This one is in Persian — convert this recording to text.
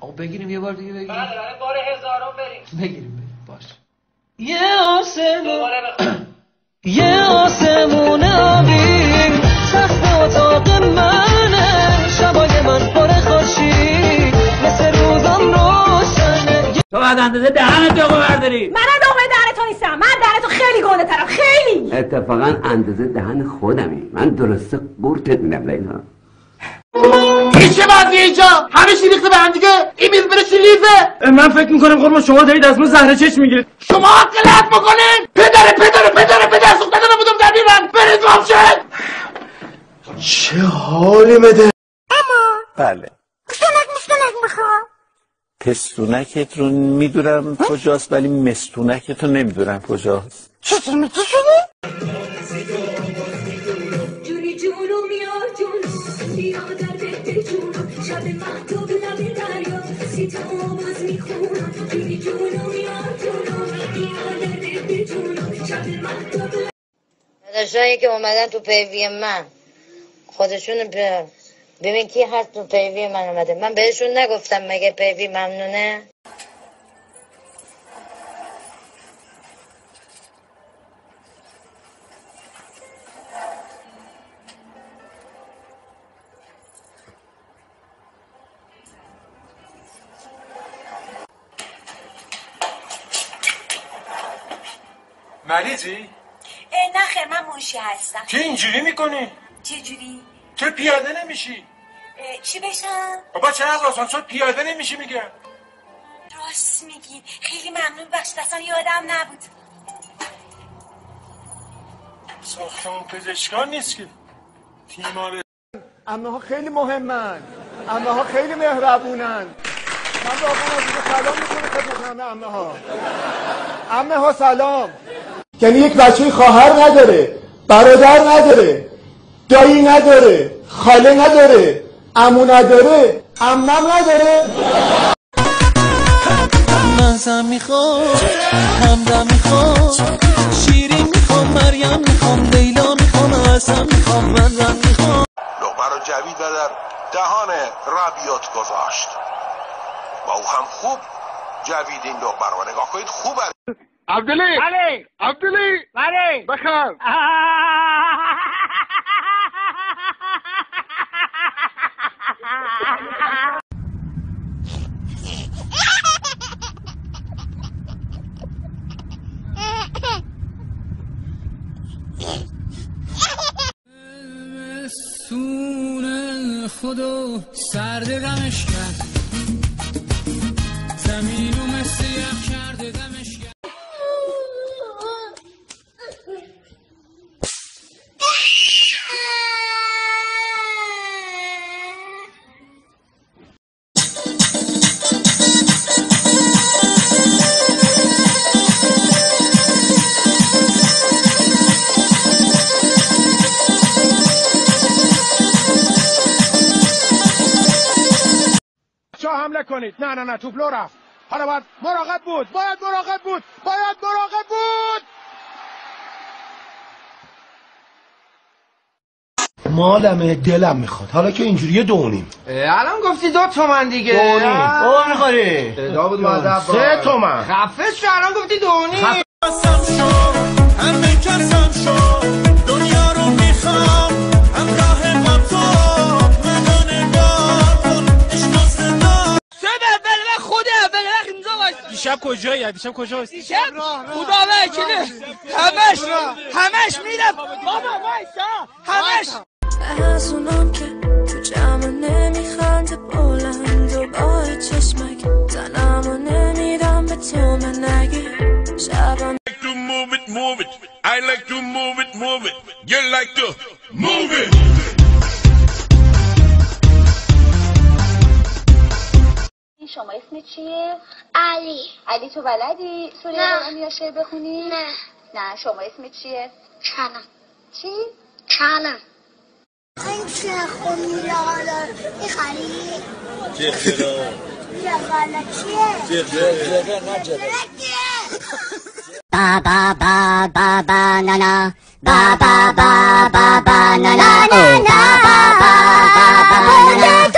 آقا بگیریم یه بار دیگه بگیریم. بله بله بار هزارم بریم. بگیریم بریم. باش. یه آسمون یه آسمون آبی سخت اتاق منه. شبای من پر خوشی مثل روزم روشنه. تو بعد اندازه دهنت آقا برداری منم لقمه دهن تو نیستم. من دهن تو خیلی گنده ترم. خیلی. اتفاقا اندازه دهن خودمی. من درسته قورتت میدم لیلا. بازی اینجا همه چی ریخته به هم دیگه. این میز لیفه من فکر می‌کنم قربان شما دارید از من زهره چش می‌گیرید. شما قلط بکنین! پدر پدر پدر پدر سوخته نبودم در میرن. برید گم شد چه حالی مده؟ بله. مستونک مستونک می‌خوام. پستونکت رو می‌دونم کجاست ولی مستونکت رو نمی‌دونم کجاست. چطور میگی؟ جونی جونو میار جون بیا در بهت جونو شب محتاب لب دریا سیتا آواز می‌خونم. جونی جونو میار جونو. بیا در بهت جونو. شب محتاب داداشایی که اومدن تو پیوی من خودشون. ببین کی هست تو پیوی من اومده. من بهشون نگفتم مگه پیوی ممنونه؟ مریضی؟ نه خیر من منشی هستم. که اینجوری می‌کنی؟ چه جوری؟ تو پیاده نمیشی؟ چی بشم؟ بابا چرا از آسانسور پیاده نمیشی میگم راست میگین خیلی ممنون. بخشید اصلا یادم نبود. ساختمون پزشکان نیست که. تیمار امه ها خیلی مهمن. امه ها خیلی مهربونن. من واقعا از اینجا سلام می‌کنم. خدمت همه امه ها امه ها سلام. یعنی یک بچه خواهر نداره برادر نداره دایی نداره خاله نداره امو نداره امم نداره. مزم می‌خواد همدم می‌خواد شیرین می‌خوام مریم می‌خوام لیلا می‌خوام اصلا می‌خوام منم می‌خوام. لقمه رو جوید و در دهان ربیات گذاشت. و او هم خوب جوید این لقمه رو. نگاه کنید خوب عبدلی بله عبدلی بله سون خدا سرد غمش کرد. زمین و مثل حمله کنید نه نه نه توپلو رفت. حالا باید مراقب بود. باید مراقب بود. باید مراقب بود. مالمه دلم می‌خواد. حالا که اینجوری دونیم الان گفتی دو تومن دیگه. دونیم او می‌خوری سه تومن. خفه شو الان گفتی دونی همه کسم شو. کجایی دیشب کجا دیشب؟ خدا وکیله همش همش میرم. بابا وایسا. همش از اونم که تو جمع نمیخنده بلند و با چشمک تنم و نمیدم به تو من نگه. شبم move it, move it. I like to move it, move it. You like to move it. شما اسم چیه؟ علی علی تو بلدی سوره نه. قرآن یا شعر بخونی؟ نه نه شما اسم چیه؟ کلم چی؟ کلم این چه خون میلاله می‌خری؟ جغاله چیه؟ با با با با با نا نا با با با با با نا نا نا نا با با با با با نا نا